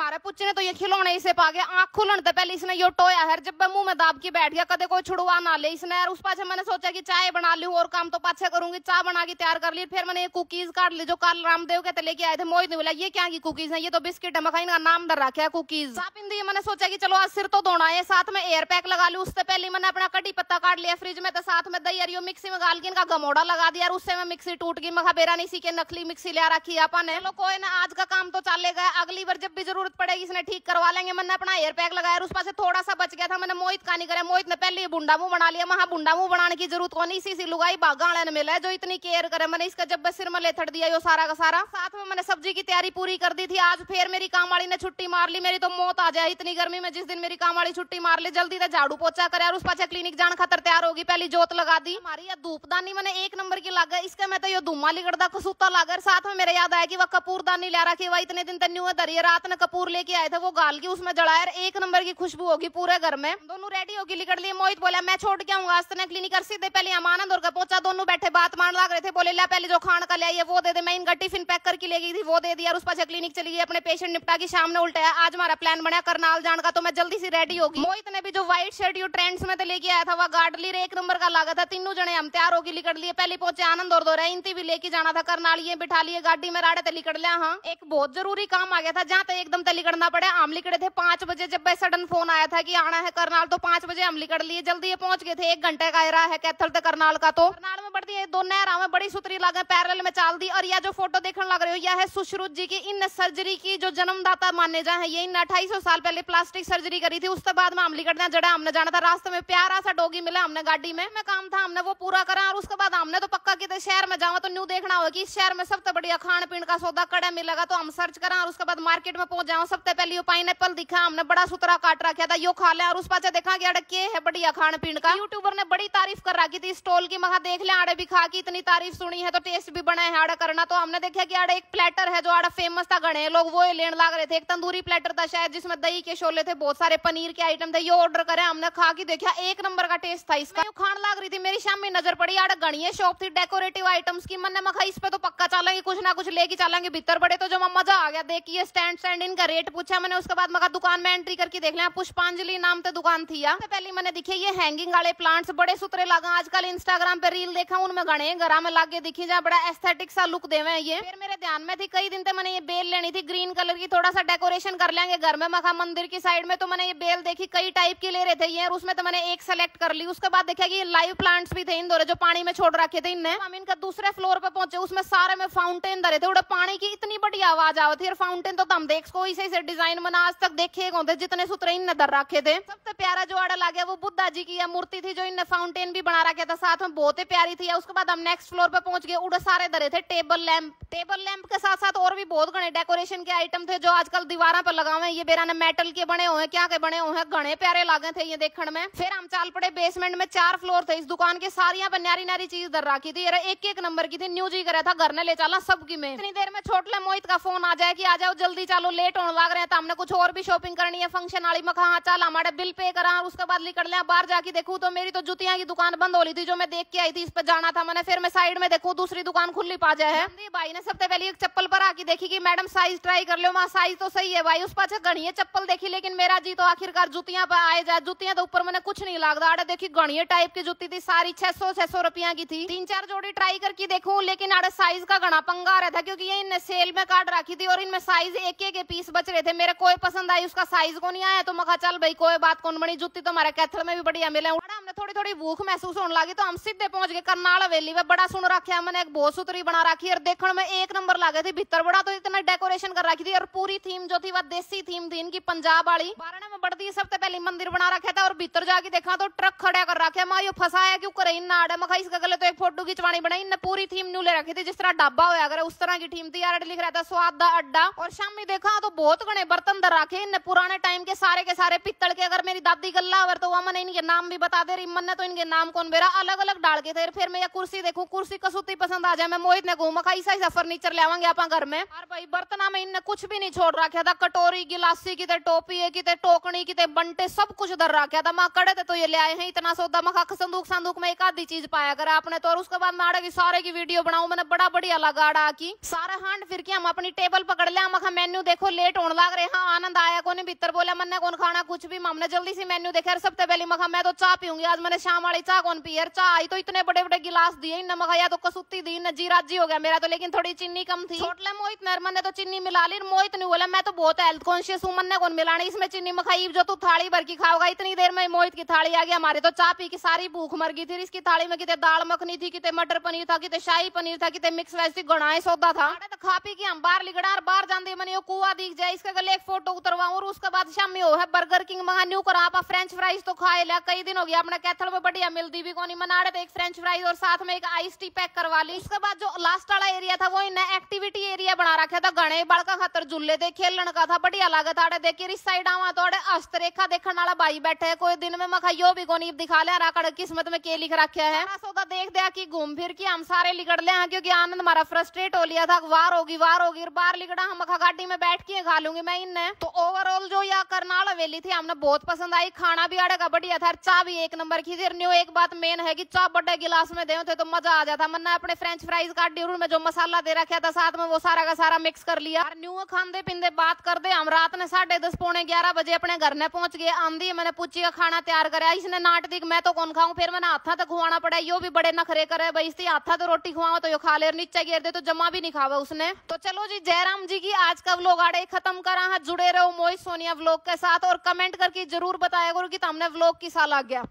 मारे पुच्चे ने तो ये खिलौने इसे पा गया। आँख खुलन तो पहले इसने यो टोया है, जब मुँह में दाब के बैठ गया, कदे कोई छुड़वा ना ले इसने। यार उस पाछे मैंने सोचा कि चाय बना ली, और काम तो पाछे करूँगी। चाय बना के तैयार कर ली, फिर मैंने ये कुकीज काट ली, जो कल रामदेव के लेके आए थे, मोहित ने बोला, ये क्या की कुकीज है? ये तो बिस्किट है मखा इनका नाम डर रखा है कुकीज साफ़ हिंदी मैंने सोचा की चलो आज सिर तो धोना है, साथ में एयर पैक लगा ली। उससे पहले मैंने अपना कटी पत्ता काट लिया फ्रिज में तो साथ में दही अरियो मिक्सी में गाल के इनका गमोड़ा लगा दिया उससे मैं मिक्सी टूट गई। मखा बेरा नहीं सी के नकली मिक्सी ले रखी अपन। है लो कोई ना, आज का काम तो चलेगा। अगली बार जब भी ज़रूरत पड़ेगी, इसने ठीक करवा लेंगे। मैंने अपना एयर पैक लगाया उस पास से थोड़ा सा बच गया था। मैंने मोहित का नहीं करे। मोहित ने पहले ही बुंडा मुँह बना लिया। वहाँ बुंडा मुँह बनाने की ज़रूरत को नहीं इसी सी लुगाई बागा वाले ने मिला है जो इतनी केयर करे। मैंने इसका जब सिर में लेथड़ दिया यो सारा का सारा। साथ में मैंने सब्ज़ी की तैयारी पूरी कर दी थी। आज फिर मेरी काम वाली ने छुट्टी मार ली। मेरी तो मौत आ जाए इतनी गर्मी में। जिस दिन मेरी काम वाली छुट्टी मार ली, जल्दी से झाड़ू पोचा करे और उस पास क्लिनिक जान खातर तैयार होगी। पहली जोत लगा दी। हमारी यह धूपदानी मैंने एक नंबर की लगा इसका मैं तो ये धुमा लिगड़दा खसूता लगा साथ में मेरे याद आया कि वह कपूरदानी ले रखी वह इतने दिन तक न्यू दरिए रात ने कपूर लेके आए थे, वो गाल की उसमें जलाया एक नंबर की खुशबू होगी पूरे घर में। दोनों रेडी होगी लिकड़ लिए। मोहित बोला, मैं छोड़ के आऊँगा। आस्ते क्लिनिक कर सीधे पहले हम आनंद और पहुँचा दोनों बैठे, बात मान लग रहे थे। बोले, ला, पहले जो खान का लिया वो दे दे। मैं इनका टिफ़िन पैक करके ले गई थी, वो दे दिया उस पास क्लिनिक चली गई, अपने पेशेंट निपटा की शाम ने उल्टाया आज हमारा प्लान बना, करनाल जान का तो मैं जल्दी से रेडी होगी। मोहित ने भी जो व्हाइट शर्ट यू ट्रेंड्स में तो लेके आया था, वह गार्ड ली एक नंबर का लगा था तीनों जने हम तैयार होगी लिकड़ लिए। पहले पहुँचे आनंद और दो रहे इनती भी लेके जाना था, करनाल ये बिठा लिए, गाड़ी में राड़े लिकड़ लिया हाँ। एक बहुत ज़रूरी काम आ गया था, जहाँ तक एकदम तली करना पड़े। हम थे पाँच बजे जब भाई सडन फ़ोन आया था कि आना है करनाल तो पाँच बजे लिकड़ लिए। जल्दी ये पहुँच गए थे। एक घंटे का रहा है कैथल तक करनाल का तो करनाल में बढ़ती है। दो नहरा में बड़ी सुतरी लगे पैरल में चाल दी और यह जो फ़ोटो देखने लग रहे हो, यह है सुश्रुत जी की। इन सर्जरी की जो जन्मदाता माने जाए, ये इन अठाईस साल पहले प्लास्टिक सर्जरी करी थी। उसके बाद में हम लिकड़ना जड़ा, हमने जाना था रास्ते में। प्यारा सा डोगी मिला हमने गाड़ी में। मैं काम था, हमने वो पूरा करा। और उसके बाद हमने तो पक्का कितने शहर में जावा तो न्यू देखना होगा कि शहर में सबसे बढ़िया खान पीन का सौदा कड़ा मिलेगा तो हम सर्च करा। और उसके बाद मार्केट में पहुँच जाओ सबसे पहले यो पाइन दिखा हमने बड़ा सुतरा काट रखा था यो खा लिया और उस पास देखा कि अड़े के है बढ़िया खान पीन का। यूट्यूबर ने बड़ी तारीफ़ कर रखी थी स्टॉल की महा देख लिया आड़े भी खा की इतनी तारीफ़ सुनी है तो टेस्ट भी बना है आड़ा करना तो हमने देखा कि आड़े एक प्लेटर है जो आड़ा फ़ेमस था गणे लोग वो लेने लग रहे थे एक तंदूरी प्लेटर था शायद जिसमें दही के शोले थे बहुत सारे पनीर के आइटम थे ये ऑर्डर करे हमने खा के देखा एक नंबर का टेस्ट था इसका। खान लग रही थी मेरी शाम में नज़र पड़ी आड़ा गणिये शॉप थी डेकोरेटिव आइटम्स की मैंने मखा इस पे तो पक्का चलेंगे कुछ ना कुछ लेके चलेंगे भीतर बड़े तो जो मज़ा गया। देखिए स्टैंड स्टैंड इनका रेट पूछा मैंने, उसके बाद मगर दुकान में एंट्री करके देख लिया पुष्पांजलि नाम से दुकान थी, या? पहले मैंने दिखे ये हैंगिंग वाले प्लांट्स बड़े सुतरे लगा आजकल इंस्टाग्राम पे रील देखा, उनमें गणे घर में लागे दिखी जा बड़ा एस्थेटिक सा लुक देवे ये। फिर मेरे ध्यान में थी, कई दिन तक मैंने ये बेल लेनी थी ग्रीन कलर की, थोड़ा सा डेकोरेशन कर लेंगे घर में। मखा मंदिर की साइड में तो मैंने ये बेल देखी, कई टाइप की ले रहे थे ये उसमें तो मैंने एक सेलेक्ट कर ली। उसके बाद देखा कि लाइव प्लांट्स भी थे इन दो जो पानी में छोड़ रखे थे इनने। हम इनका दूसरे फ्लोर पे पहुँचे, उसमें सारे में फाउंटेन धरे थे। पानी की इतनी बड़ी आवाज़ आ थी और फाउंटेन तो हम देख को इसे डिज़ाइन बना आज तक देखे गए जितने सुतरे इन दर रखे थे। सबसे प्यारा जो आड़ा लगे, वो बुद्धा जी की मूर्ति थी जो इन फाउंटेन भी बना रखे था, साथ में बहुत ही प्यारी थी। उसके बाद हम नेक्स्ट फ्लोर पे पहुँच गए, उड़े सारे धरे थे टेबल लैंप टेबल लैंप के साथ साथ और भी बहुत घने डेकोरेशन के आइटम थे जो आजकल दीवारा पर लगा हुए ये बेरा ने मेटल के बने हुए क्या के बने हुए हैं? घने प्यारे लागे थे ये देखने में। फिर हम चाल पड़े बेसमेंट में, चार फ्लोर थे। इस दुकान के सारिया पर न्यारी न्यारी चीज़ दर रखी थी। एक एक नंबर की थी। न्यू जी करे था, घर ने ले चला, सबकी में। इतनी देर में छोटले मोहित का फ़ोन आ जाए कि आ जाओ, जल्दी चलो लेट होने लग रहे हैं तो हमने कुछ और भी शॉपिंग करनी है फ़ंक्शन वाली में कहा चल, हमारे बिल पे करा उसके बाद निकल लिया बाहर जाके देखू तो मेरी तो जुतियाँ की दुकान बंद हो रही थी, जो मैं देख के आई थी, इस पर जाना था मैंने, फिर मैं साइड में देखू, दूसरी दुकान खुली पा जाए भाई ने सबसे पहले एक चप्पल पर आके देखी की मैडम साइज़ ट्राई कर लो वहाँ साइज़ तो सही है भाई, उस पास गणिये चप्पल देखी, लेकिन मेरा जी तो आखिरकार जुतियाँ पर आए जाए, जुतियाँ तो ऊपर मैंने कुछ नहीं लगता आड़े देखी गणिये टाइप की जुती थी, सारी छह सौ छह सौ रुपया की थी। तीन चार जोड़ी ट्राई करके देखू, लेकिन आड़े साइज़ का घना पंगा रहा था, क्योंकि ये इनने सेल में काट रखी थी, और इनमें साइज़ एक एक पीस बच रहे थे। मेरे कोई पसंद आई, उसका साइज़ को नहीं आया तो मखा चल भाई, कोई बात कौन बनी? जुत्ती तो हमारे कैथल में भी बढ़िया मिले हमने थोड़ी थोड़ी भूख महसूस होने लगी तो हम सीधे पहुँच गए करनाल हवेली में। बड़ा सुन रखा मैंने एक बहुत सुतरी बना रखी और देखने में एक नंबर लगे थे भीतर। बड़ा तो इतना डेकोरेशन कर रखी थी, और पूरी थीम जो थी, वह देसी थीम थी इनकी, पंजाब वाली। बारह में बढ़ती सबसे पहले मंदिर बना रखा था, और भीतर जाके देखा तो ट्रक खड़ा कर रखे मैं यो फंसाया क्यों? करे इन आड़े। मखा इसका गले तो एक फ़ोटो खिंचवानी बनाई इनने पूरी थीम न्यू ले रखी थी, जिस तरह ढाबा होया करे, उस तरह की थीम थी। यार लिख रहा था, स्वाद अड्डा और शामी देखा तो बहुत घने बर्तन दर रखे इनने पुराने टाइम के सारे के सारे पित्तल के। अगर मेरी दादी गल्ला अवर तो वह मैंने इनके नाम भी बता दे रही। मन ने तो इनके नाम कौन बेरा अलग अलग डाल के थे फिर मैं ये कुर्सी देखू। कुर्सी कसूती पसंद आ जाए, मैं मोहित ने घूमा खा ऐसा ऐसा फर्नीचर ले आवांगे आप घर में। और भाई, बर्तना में इनने कुछ भी नहीं छोड़ रखा था। कटोरी, गिलासी कितने टोपी है किते टोकनी, किते बंटे, सब कुछ दर रखा था। माँ कड़े थे तो ये ले आए हैं, इतना सौदा। मखा संदूक संदूक में एक आधी चीज़ पाया कर आपने तो। और उसके बाद मैं आड़े की सारे की वीडियो बनाऊ, मैंने बड़ा बढ़िया लगा की सारा हांड फिर के हम अपनी टेबल पकड़ लिया। मखा मेन्यू देखो लेट होने लग रहे हाँ। आनंद आया कौन भीतर बोला। मैंने कौन खाना कुछ भी हमने जल्दी से मेन्यू देखा। सबसे पहले मखा मैं तो चाह पीऊँगी। आज मैंने शाम वाली चाह कौन पी यार चाह आई तो इतने बड़े बड़े गिलास दिए न मखा या तो कसूती दी न जी राज़ी हो गया मेरा तो लेकिन थोड़ी चीनी कम थी। छोटले मोहित नर मैंने तो चीनी मिला ली। मोहित नहीं बोला मैं तो बहुत हेल्थ कॉन्शियस हूँ मैंने कौन मिलानी? इसमें चीनी मखाई जो तू थाली भर की खाओगा इतनी देर में मोहित की थाली आ गई। हमारे तो चाह पी की सारी भूख मर गई थी। इसकी थाली में कितने दाल मखनी थी कितने मटर पनीर था कितने शाही पनीर था कितने मिक्स वेज थी। गणाए सौदा था। तो खा पी के हम बाहर लिगड़ा बाहर जाते मैंने वो कुआ दिख जाए, इसके गले एक फ़ोटो उतरवाऊं, और उसके बाद शामी हो है बर्गर किंग मंगा न्यू करा, आप फ्रेंच फ्राइज तो खाए लिया कई दिन हो गया, अपने कैथल में बढ़िया मिलती भी कौन मना रहे थे एक फ्रेंच फ्राइज और साथ में एक आइस टी पैक करवा ली। उसके बाद जो लास्ट वाला एरिया था, वो इन्हें एक्टिविटी एरिया बना रखा था गणे बड़का खातर, झूले थे खेलन का था, बढ़िया लगा था देखिए, इस साइड आवा तो हस्तरेखा देखने वाला भाई बैठे है, कोई दिन में मैं यो भी कोनी, दिखा लिया राकड़ किस्मत में के लिख रखा है। सौदा देख दिया कि घूम फिर के हम सारे लिगड़ ले क्योंकि आनंद हमारा फ्रस्ट्रेट हो लिया था, वार होगी वार होगी, और बार लिगड़ा हम गाड़ी में बैठ के खा लूँगी मैं इनने। तो ओवरऑल जो या करनाल हवेली थी, हमने बहुत पसंद आई। खाना भी आड़े का बढ़िया था चाय भी एक नंबर की थी। एक बात मेन है कि चाय बड़े गिलास में दे थे तो मज़ा आ जाता। मैंने अपने फ्रेंच फ्राइज काट डी में जो मसाला दे रखा था, साथ में वो सारा का सारा मिक्स कर लिया। न्यू खाते पींदे बात कर दे हम रात ने साढ़े दस, पौने ग्यारह बजे अपने घर में पहुँच गए। आंधी मैंने पूछी का खाना तैयार कराया इसने नाट दी मैं तो कौन खाऊं? फिर मैंने हाथा तक खुआना पड़ा। यो भी बड़े नखरे करे भाई इसकी हाथा तो रोटी खुआवा तो यो खा ले नीचे गिर दे तो जमा भी नहीं खावा उसने। तो चलो जी, जयराम जी की आज का व्लॉग आड़े खत्म करा है, जुड़े रहो मोहित सोनिया व्लॉग के साथ और कमेंट करके ज़रूर बताया करो कि तुमने व्लॉग किसा लग गया।